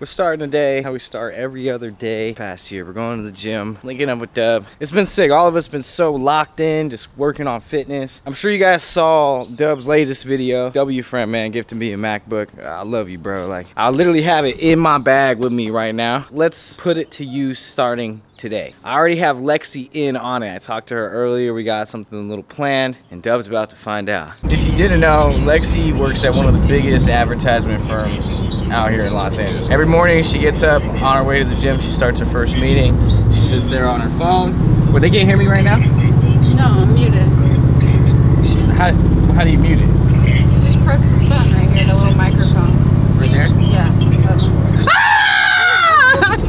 We're starting today how we start every other day past year. We're going to the gym, linking up with Dub. It's been sick. All of us been so locked in, just working on fitness. I'm sure you guys saw Dub's latest video. W friend, man, gifted me a MacBook. I love you, bro. Like, I literally have it in my bag with me right now. Let's put it to use starting today. I already have Lexi in on it. I talked to her earlier. We got something a little planned, and Dub's about to find out. If you didn't know, Lexi works at one of the biggest advertisement firms out here in Los Angeles. Every morning she gets up on her way to the gym. She starts her first meeting. She sits there on her phone. Well, they can't hear me right now? No, I'm muted. How, how do you mute it? You just press this button right here, the little microphone. Right there? Yeah. Oh.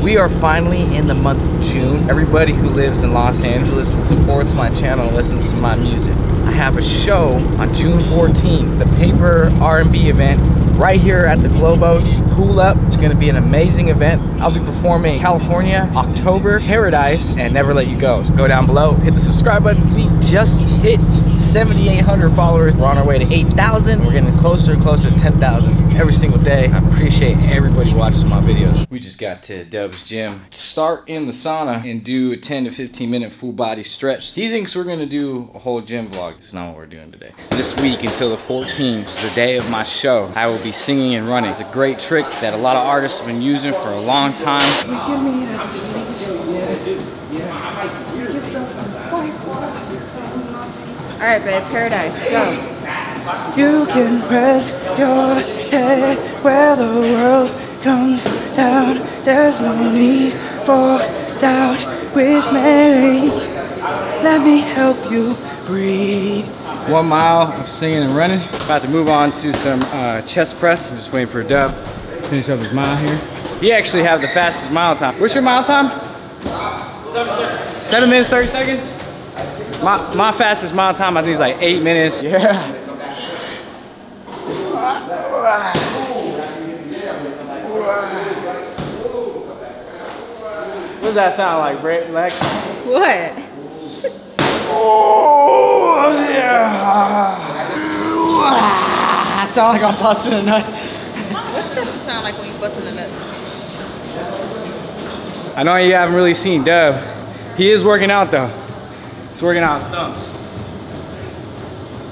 We are finally in the month of June. Everybody who lives in Los Angeles and supports my channel and listens to my music. I have a show on June 14th, the Paper R&B event right here at the Globos. Cool Up. It's gonna be an amazing event. I'll be performing California, October, Paradise, and Never Let You Go. So go down below, hit the subscribe button. We just hit 7,800 followers. We're on our way to 8,000. We're getting closer and closer to 10,000 every single day. I appreciate everybody watching my videos. We just got to Dub's gym. Start in the sauna and do a 10 to 15 minute full body stretch. He thinks we're gonna do a whole gym vlog. It's not what we're doing today. This week until the 14th is the day of my show. I will be singing and running. It's a great trick that a lot of artists have been using for a long time. All right, babe, paradise, go. You can rest your head where the world comes down. There's no need for doubt with me. Let me help you breathe. One mile of singing and running. About to move on to some uh, chest press. I'm just waiting for a dub. Finish up his mile here. He actually have the fastest mile time. What's your mile time? Seven minutes, 30 seconds? My, my fastest mile time, I think is like eight minutes. Yeah. Does that sound like, Brett? Lex? What? Oh, yeah. I sound like I'm busting a nut. What does it sound like when you busting a nut? I know you haven't really seen Dub. He is working out though. He's working out his thumbs.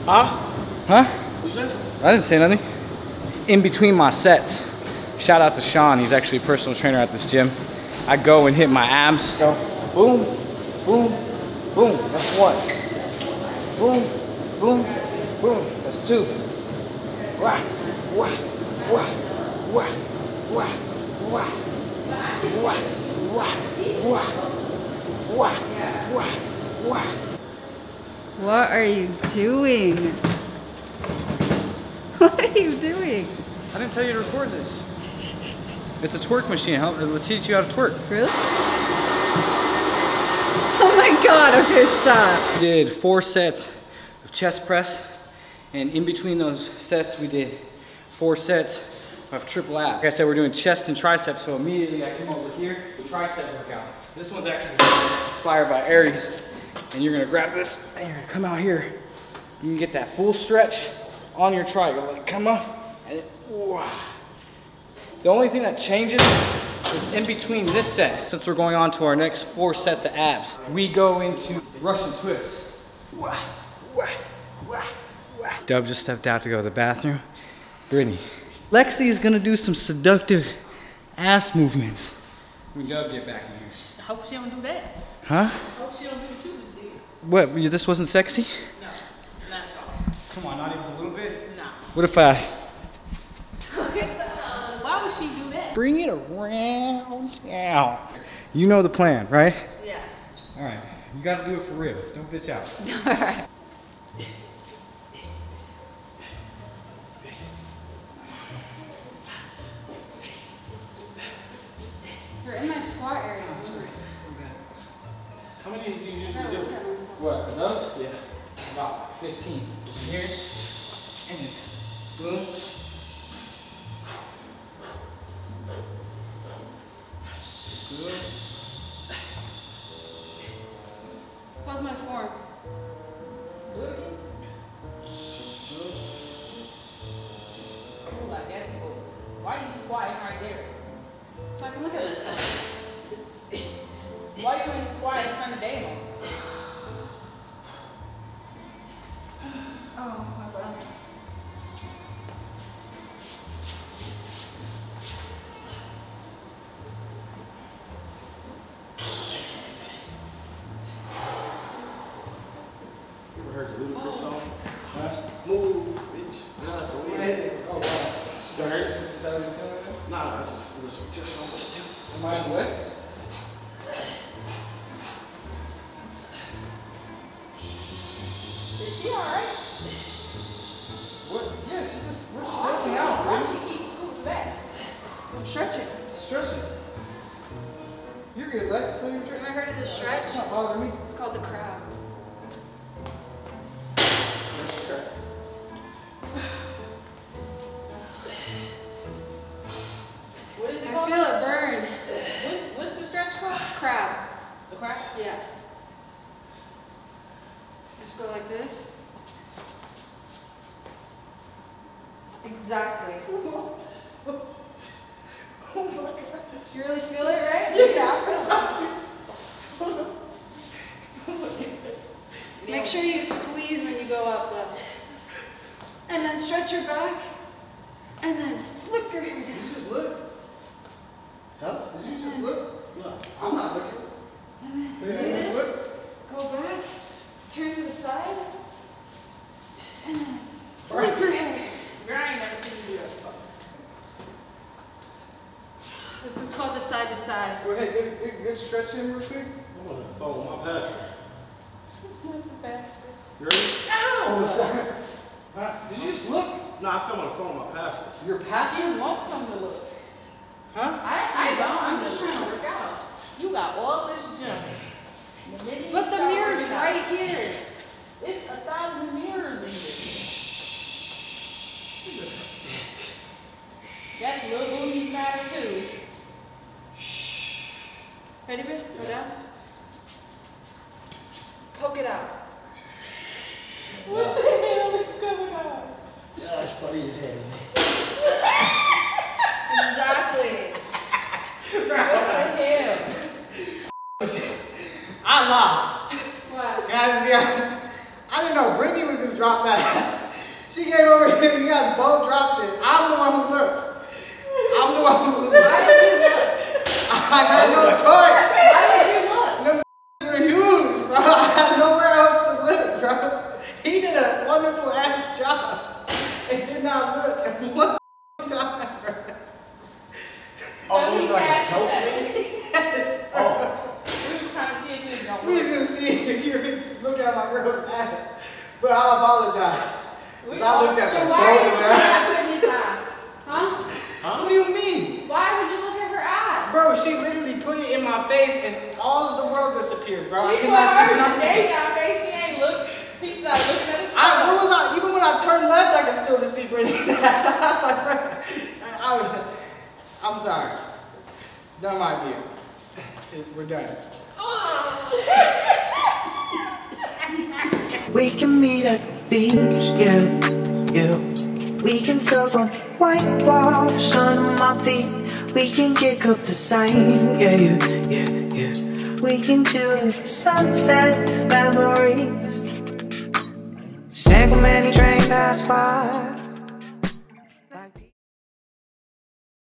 Huh? Huh? I didn't say nothing. In between my sets, shout out to Sean. He's actually a personal trainer at this gym. I go and hit my abs. Go boom, boom, boom. That's one. Boom, boom, boom. That's two. Wah, wah, wah, wah, wah, wah, wah, wah, wah, wah, wah, wah. What are you doing? What are you doing? I didn't tell you to record this. It's a twerk machine. Help- It will teach you how to twerk. Really? Oh my god, okay, stop. We did four sets of chest press, and in between those sets, we did four sets of triple abs. Like I said, we're doing chest and triceps, so immediately I came over here, the tricep workout. This one's actually inspired by Aries, and you're gonna grab this, and you're gonna come out here. You can get that full stretch on your tri. You'll let it come up, and then, wow. The only thing that changes is in between this set. Since we're going on to our next four sets of abs, we go into Russian twists. Wah, wah, wah, wah. Dub just stepped out to go to the bathroom. Brittany, Lexi is gonna do some seductive ass movements. When Dub get back in here. I hope she don't do that. Huh? I hope she don't do what you just did. What, this wasn't sexy? No, not at all. Come on, not even a little bit. No. What if I Why would she do that? bring it around town? You know the plan, right? Yeah. All right, you gotta do it for real. Don't bitch out. Alright. You're in my squat area. How many do you usually do? What, for those? Yeah. About 15. Here, and it's boom. How's my form? Ooh, like that's cool. Why are you squatting right there? So I can look at this. Why are you squatting squat in front of Damon? Heard the Ludacris oh song? Move, bitch. Not the way. Oh, wow. You heard? Is that what you're feeling? Nah, nah, I just it was just almost still. Am I what? Is she alright? What? Yeah, she's just, we're just Why stretching out, Why baby. she keep scooting back? I'm stretching. Stretching. You're good, Lex. No, you're Have you stretching. ever heard of this stretch? It's not bothering me. It's called the crab. Exactly. Oh my god. You really feel it, right? Yeah, oh Make sure you squeeze when you go up though. And then stretch your back. And then flip your hair Did down. you just look? Huh? Did you just look? No. I'm not looking. And Did then you do just this. look? Go back. Turn to the side. And then flip your hair. Girl, I ain't never seen you do that before. This is called the side to side. Go ahead, good, good, good stretch in real quick. I'm on the phone with my pastor. You ready? Oh, Ow! sorry. Huh? Did you just look? No, I said I'm on the phone with my pastor. Your pastor? She wants him to look. Huh? I, I don't. I'm just trying to work out. You got all this junk. The But the mirror's right here. It's a thousand mirrors in here. That's little booties matter too. Ready, bitch? Go down. Poke it out. What the hell is going on? That's funny as hell. Exactly. What the hell? I lost. What? Just be honest? I didn't know Brittany was gonna drop that ass. She came over here, you guys both dropped it. I'm the one who looked. I'm the one who looked. Why would you look? I had no choice. Why would you look? Them were huge, bro. I had nowhere else to look, bro. He did a wonderful ass job. It did not look at one time, bro. Oh, it was like a joke Yes, bro. Oh. We were trying to see if this gonna We was gonna see if you were looking at my girl's ass. But I apologize. 'Cause I looked at So the why are you golden looking at ass. Brittany's ass? Huh? Huh? What do you mean? Why would you look at her ass? Bro, she literally put it in my face and all of the world disappeared, bro. She could put see her nothing. day down, face. He ain't look. He's not looking at his I, where was I? Even when I turned left, I could still just see Brittany's ass. I was like, bro, I, I, I'm sorry. Dumb idea. We're done. We can meet at the beach, yeah, yeah. We can surf on white water, sun on my feet. We can kick up the same, yeah, yeah, yeah, yeah. We can chill in sunset memories. Sacramento train pass by.